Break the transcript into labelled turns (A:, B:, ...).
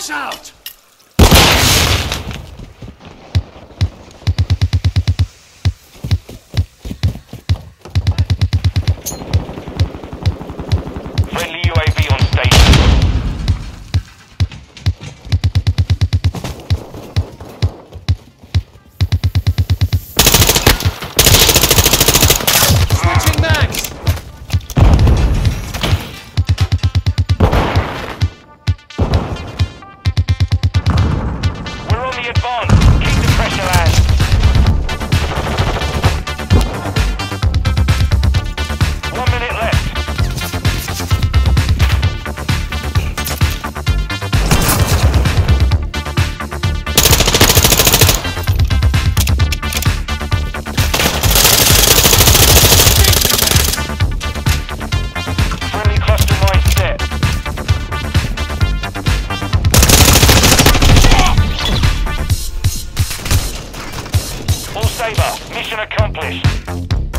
A: Wash out! Mission accomplished.